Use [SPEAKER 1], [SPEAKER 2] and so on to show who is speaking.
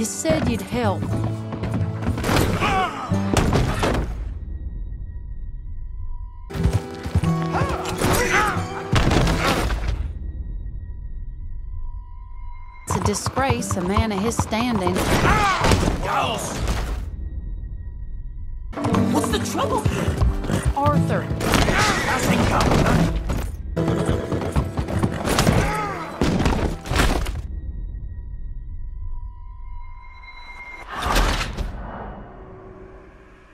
[SPEAKER 1] You said you'd help. It's a disgrace, a man of his standing.
[SPEAKER 2] What's the trouble?
[SPEAKER 1] Arthur,